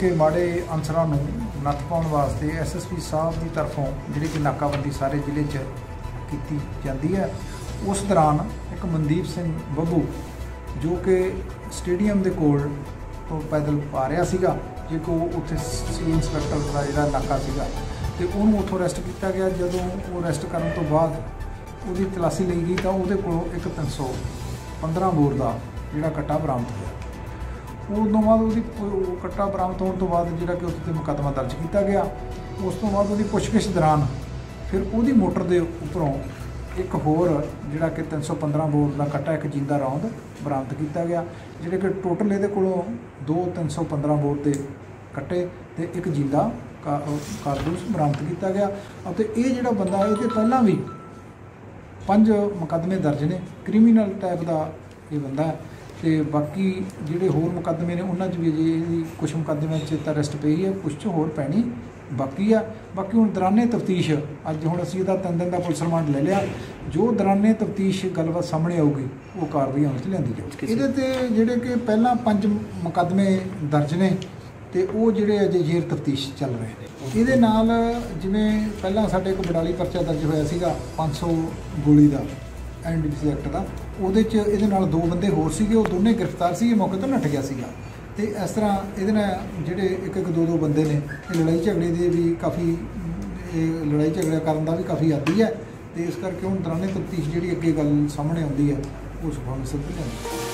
ਕਿ ਮਾੜੇ ਅਨਸਰਾਂ ਨੂੰ ਨੱਥ ਪਾਉਣ ਵਾਸਤੇ ਐਸਐਸਪੀ ਸਾਹਿਬ ਦੀ ਤਰਫੋਂ ਜਿਹੜੀ ਕਿ ਨਾਕਾਬੰਦੀ ਸਾਰੇ ਜ਼ਿਲ੍ਹੇ 'ਚ ਕੀਤੀ ਜਾਂਦੀ ਹੈ, ਉਸ ਦੌਰਾਨ ਇੱਕ ਮਨਦੀਪ ਸਿੰਘ ਬੱਬੂ ਜੋ ਕਿ ਸਟੇਡੀਅਮ ਦੇ ਕੋਲ ਤੋਂ ਪੈਦਲ ਆ ਰਿਹਾ ਸੀਗਾ, ਜੇ ਕੋ ਉੱਥੇ ਸੀ ਇੰਸਪੈਕਟਰ ਦਾ ਜਿਹੜਾ ਨਾਕਾ ਸੀਗਾ, ਤੇ ਉਹਨੂੰ ਉੱਥੋਂ ਅਰੈਸਟ ਕੀਤਾ ਗਿਆ। ਜਦੋਂ ਉਹ ਅਰੈਸਟ ਕਰਨ ਤੋਂ ਬਾਅਦ ਉਹਦੀ ਤਲਾਸ਼ੀ ਲਈ ਗਈ ਤਾਂ ਉਹਦੇ ਕੋਲੋਂ ਇੱਕ 315 ਬੋਰ ਦਾ ਜਿਹੜਾ ਕੱਟਾ ਬਰਾਮਦ ਹੋਇਆ। ਉਸ ਤੋਂ ਬਾਅਦ ਉਹਦੀ ਉਹ ਕੱਟਾ ਬਰਾਮਦ ਹੋਣ ਤੋਂ ਬਾਅਦ ਜਿਹੜਾ ਕਿ ਉਸ ਤੇ ਮੁਕੱਦਮਾ ਦਰਜ ਕੀਤਾ ਗਿਆ, ਉਸ ਤੋਂ ਬਾਅਦ ਉਹਦੀ ਪੁੱਛਗਿੱਛ ਦੌਰਾਨ ਫਿਰ ਉਹਦੀ ਮੋਟਰ ਦੇ ਉੱਪਰੋਂ ਇੱਕ ਹੋਰ ਜਿਹੜਾ ਕਿ 315 ਬੋਰ ਦਾ ਕੱਟਾ, ਇੱਕ ਜਿੰਦਾ ਰੌਂਦ ਬਰਾਮਦ ਕੀਤਾ ਗਿਆ, ਜਿਹੜੇ ਕਿ ਟੋਟਲ ਇਹਦੇ ਕੋਲੋਂ ਦੋ 315 ਬੋਰ ਦੇ ਕੱਟੇ ਤੇ ਇੱਕ ਜਿੰਦਾ ਕਾ- ਉਹ ਕਾਰਤੂਸ ਬਰਾਮਦ ਕੀਤਾ ਗਿਆ ਅਤੇ ਇਹ ਜਿਹੜਾ ਬੰਦਾ ਇਹਦੇ ਪਹਿਲਾਂ ਵੀ ਪੰਜ ਮੁਕੱਦਮੇ ਦਰਜ ਨੇ, ਕ੍ਰਿਮੀਨਲ ਟਾਈਪ ਦਾ ਇਹ ਬੰਦਾ ਤੇ ਬਾਕੀ ਜਿਹੜੇ ਹੋਰ ਮੁਕੱਦਮੇ ਨੇ ਉਹਨਾਂ 'ਚ ਵੀ ਅਜੇ ਇਹਦੀ ਕੁਝ ਮੁਕੱਦਮਿਆਂ 'ਚ ਤਾਂ ਅਰੈਸਟ ਪਈ ਹੈ ਕੁਝ 'ਚ ਹੋਰ ਪੈਣੀ ਬਾਕੀ ਆ। ਬਾਕੀ ਹੁਣ ਦੌਰਾਨੇ ਤਫਤੀਸ਼ ਅੱਜ ਹੁਣ ਅਸੀਂ ਇਹਦਾ ਤਿੰਨ ਦਿਨ ਦਾ ਪੁਲਿਸ ਰਿਮਾਂਡ ਲੈ ਲਿਆ। ਜੋ ਦੌਰਾਨੇ ਤਫਤੀਸ਼ ਗੱਲਬਾਤ ਸਾਹਮਣੇ ਆਊਗੀ ਉਹ ਕਾਰਵਾਈ ਅਮਲ 'ਚ ਲਿਆਂਦੀ ਜਾਊਗੀ। ਇਹਦੇ ਤੇ ਜਿਹੜੇ ਕਿ ਪਹਿਲਾਂ ਪੰਜ ਮੁਕੱਦਮੇ ਦਰਜ ਨੇ ਤੇ ਉਹ ਜਿਹੜੇ ਅਜੇ ਜੇਰ ਤਫਤੀਸ਼ ਚੱਲ ਰਹੇ ਨੇ। ਇਹਦੇ ਨਾਲ ਜਿਵੇਂ ਪਹਿਲਾਂ ਸਾਡੇ ਇੱਕ ਬਡਾਲੀ ਪਰਚਾ ਦਰਜ ਹੋਇਆ ਸੀਗਾ 500 ਗੋਲੀ ਦਾ। ਐਨਡੀਪੀਸੀ ਐਕਟ ਦਾ। ਉਹਦੇ 'ਚ ਇਹਦੇ ਨਾਲ ਦੋ ਬੰਦੇ ਹੋਰ ਸੀਗੇ, ਉਹ ਦੋਨੇ ਗ੍ਰਿਫਤਾਰ ਸੀਗੇ, ਮੌਕੇ ਤੋਂ ਨੱਠ ਗਿਆ ਸੀਗਾ। ਤੇ ਇਸ ਤਰ੍ਹਾਂ ਇਹਦੇ ਨਾਲ ਜਿਹੜੇ ਇੱਕ ਇੱਕ ਦੋ ਦੋ ਬੰਦੇ ਨੇ, ਇਹ ਲੜਾਈ ਝਗੜੇ ਦੇ ਵੀ ਕਾਫੀ, ਇਹ ਲੜਾਈ ਝਗੜਾ ਕਰਨ ਦਾ ਵੀ ਕਾਫੀ ਆਦੀ ਹੈ ਤੇ ਇਸ ਕਰਕੇ ਹੁਣ ਦੌਰਾਨੇ ਤਫਤੀਸ਼ ਜਿਹੜੀ ਅੱਗੇ ਗੱਲ ਸਾਹਮਣੇ ਆਉਂਦੀ ਹੈ, ਉਹ ਸੁਭਾਵਿਕ ਸਿੱਧ ਲਿਆਂਦੀ